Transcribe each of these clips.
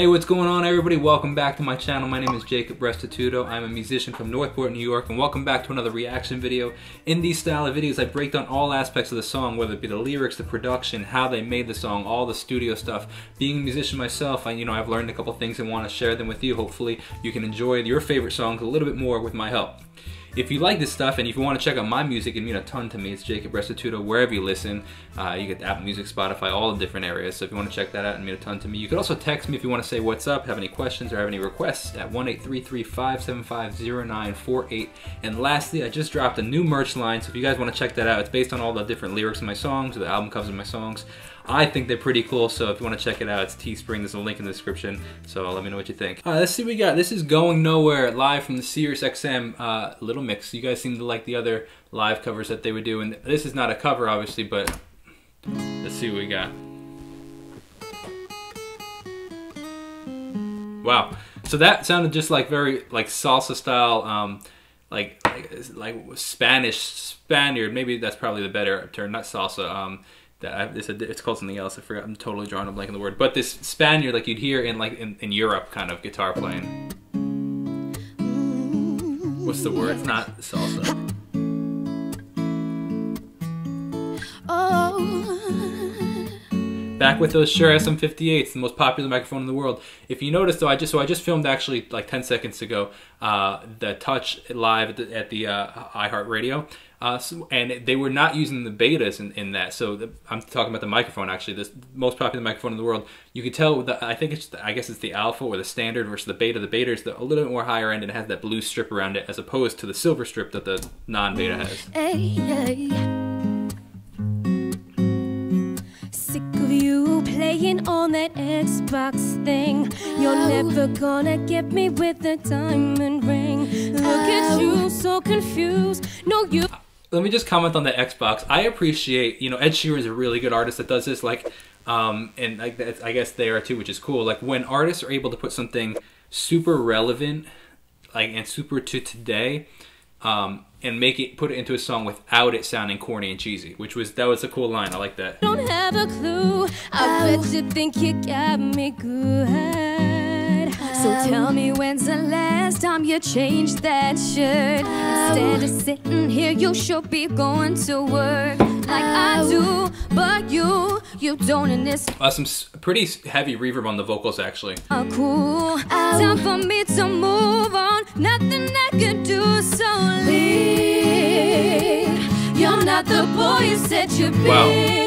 Hey, what's going on everybody? Welcome back to my channel. My name is Jacob Restituto. I'm a musician from Northport, New York, and welcome back to another reaction video. In these style of videos, I break down all aspects of the song, whether it be the lyrics, the production, how they made the song, all the studio stuff. Being a musician myself, I, you know, I've learned a couple things and want to share them with you. Hopefully, you can enjoy your favorite songs a little bit more with my help. If you like this stuff and if you want to check out my music, it means a ton to me. It's Jacob Restituto, wherever you listen. Uh, you get Apple Music, Spotify, all the different areas. So if you want to check that out, it means a ton to me. You could also text me if you want to say what's up, have any questions, or have any requests at 1-833-575-0948. And lastly, I just dropped a new merch line, so if you guys want to check that out, it's based on all the different lyrics in my songs, the album covers of my songs. I think they're pretty cool, so if you want to check it out, it's Teespring. There's a link in the description, so let me know what you think. All right, let's see what we got. This is Going Nowhere, live from the Sirius XM uh, Little Mix. You guys seem to like the other live covers that they would do, and this is not a cover, obviously, but let's see what we got. Wow. So that sounded just like very like salsa style, um, like, like like Spanish Spaniard. Maybe that's probably the better term, not salsa. Um, I, it's, a, it's called something else. I forgot. I'm totally drawing a blank on the word. But this Spaniard, like you'd hear in like in, in Europe, kind of guitar playing. What's the word? It's not salsa. Back with those Shure SM58s, the most popular microphone in the world. If you notice, though, I just so I just filmed actually like 10 seconds ago uh, the Touch live at the, at the uh, iHeartRadio. Uh, so, and they were not using the betas in, in that. So the, I'm talking about the microphone actually, the most popular microphone in the world. You can tell the, I think it's the, I guess it's the alpha or the standard versus the beta. The beta is the, a little bit more higher end and it has that blue strip around it as opposed to the silver strip that the non-beta has. Hey, hey. Xbox thing. You're never gonna get me with a diamond ring. Look at you, so confused. No, you let me just comment on the Xbox. I appreciate, you know, Ed Sheeran is a really good artist that does this. Like, um, and like I guess they are too, which is cool. Like when artists are able to put something super relevant, like and super to today, um, and make it put it into a song without it sounding corny and cheesy, which was that was a cool line. I like that. Don't have a clue. I bet you think you got me good. So tell me when's the last time you changed that shirt? Instead of sitting here, you should be going to work like I do. But you, you don't in this. Uh, some pretty heavy reverb on the vocals, actually. Oh, cool. Time for me to move on. Nothing you said you'd be. Wow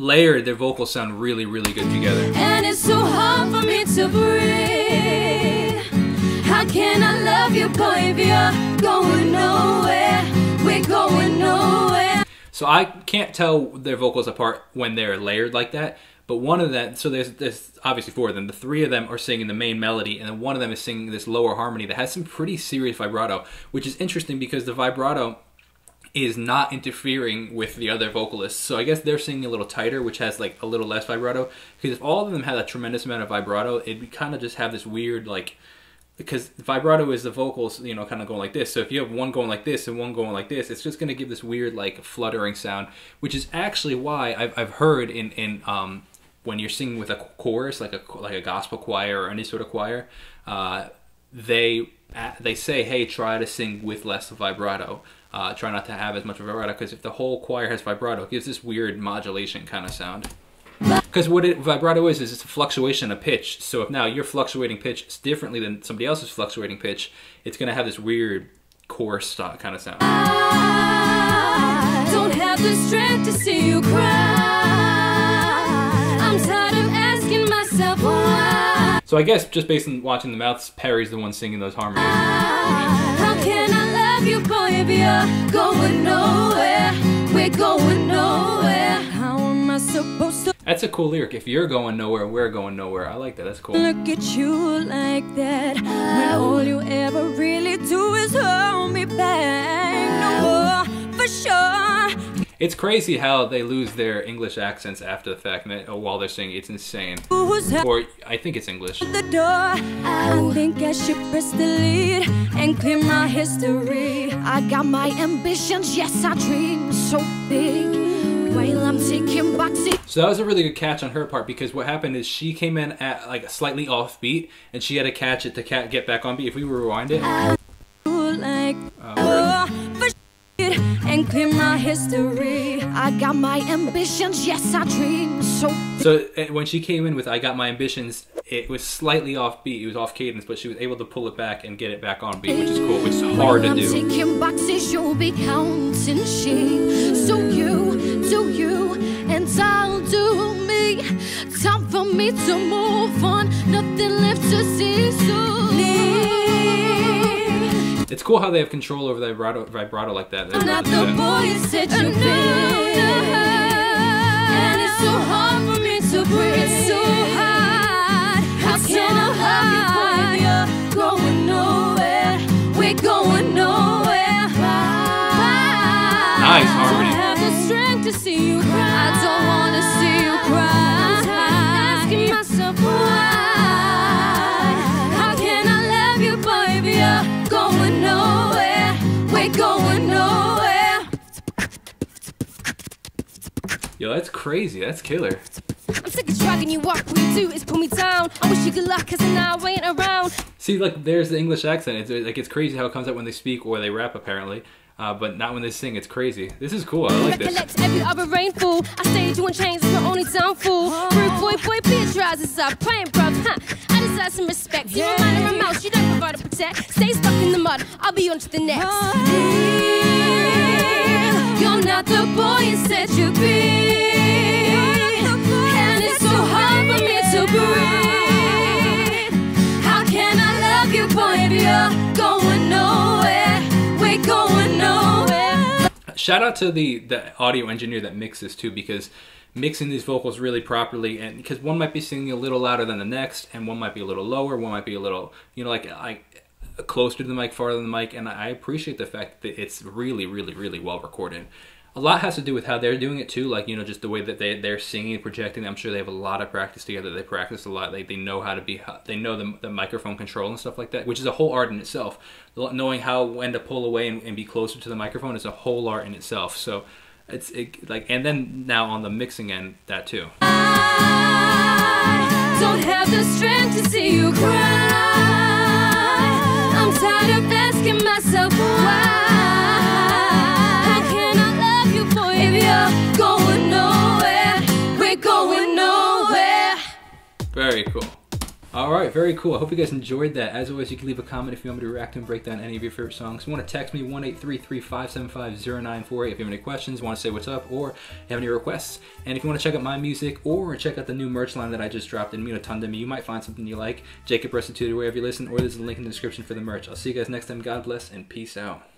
layered, their vocals sound really, really good together. And it's so hard for me to breathe. How can I love you, boy, if you're going nowhere? We're going nowhere. So I can't tell their vocals apart when they're layered like that. But one of them, so there's, there's obviously four of them. The three of them are singing the main melody, and then one of them is singing this lower harmony that has some pretty serious vibrato, which is interesting because the vibrato is not interfering with the other vocalists. So I guess they're singing a little tighter, which has like a little less vibrato. Because if all of them had a tremendous amount of vibrato, it'd kind of just have this weird like because vibrato is the vocals, you know, kind of going like this. So if you have one going like this and one going like this, it's just going to give this weird like fluttering sound, which is actually why I've, I've heard in in um, when you're singing with a chorus, like a like a gospel choir or any sort of choir, uh, they they say, hey, try to sing with less vibrato uh, try not to have as much vibrato because if the whole choir has vibrato, it gives this weird modulation kind of sound. Because what it, vibrato is, is it's a fluctuation of pitch. So if now you're fluctuating pitch differently than somebody else's fluctuating pitch, it's going to have this weird chorus kind of sound. I don't have the strength to see you cry. I'm tired of asking myself why. So I guess just based on watching the mouths, Perrie's the one singing those harmonies. How can I love you, boy, if you're going nowhere? We're going nowhere. How am I supposed to? That's a cool lyric. If you're going nowhere, we're going nowhere. I like that. That's cool. Look at you like that. It's crazy how they lose their English accents after the fact and oh, while they're singing. It's insane. Or I think it's English. The door. I think I should press delete and clear my history. I got my ambitions, yes, I dream so big. while I'm taking boxes. So that was a really good catch on her part because what happened is she came in at like slightly off beat and she had to catch it to get back on beat. If we rewind it, like uh, for shit and clear my history. I got my ambitions, yes I dream so. so uh, when she came in with "I Got My Ambitions," it was slightly off beat. It was off cadence, but she was able to pull it back and get it back on beat, which is cool. Which is hard to I'm do. taking boxes, you'll be counting sheep. So you do you, and I'll do me. Time for me to move on. Nothing left to see. So leave. It's cool how they have control over the vibrato, vibrato like that. They're I'm able not the boy you said you'd. And it's so hard for me to breathe. It's so hard. How can I We're going nowhere. Yo, that's crazy. That's killer. I'm sick of dragging you up. What you do is pull me down. I wish you good luck, cause now I ain't around. See, like, there's the English accent. It's like it's crazy how it comes out when they speak or they rap, apparently, uh, but not when they sing. It's crazy. This is cool. I like this. Recollect every other rainfall. I stayed you in chains, it's my only downfall. Rude boy, boy, be a trousers up, praying, bruv. Huh. I deserve some respect. You yeah. mind my mouth, you don't provide to protect. Stay stuck in the mud, I'll be on to the next. You're not the boy you said you'd be. Shout out to the the audio engineer that mixes too, because mixing these vocals really properly, and because one might be singing a little louder than the next, and one might be a little lower, one might be a little, you know, like like closer to the mic, farther than the mic, and I appreciate the fact that it's really, really, really well recorded. A lot has to do with how they're doing it too, like you know, just the way that they they're singing, projecting. I'm sure they have a lot of practice together. They practice a lot. They they know how to be, they know the, the microphone control and stuff like that, which is a whole art in itself. Knowing how when to pull away and, and be closer to the microphone is a whole art in itself. So it's it, like, and then now on the mixing end, that too. I All right, very cool. I hope you guys enjoyed that. As always, you can leave a comment if you want me to react and break down any of your favorite songs. If you want to text me, 1 If you have any questions, want to say what's up, or have any requests. And if you want to check out my music or check out the new merch line that I just dropped in Minotunda, you might find something you like. Jacob Restituto, wherever you listen, or there's a link in the description for the merch. I'll see you guys next time. God bless and peace out.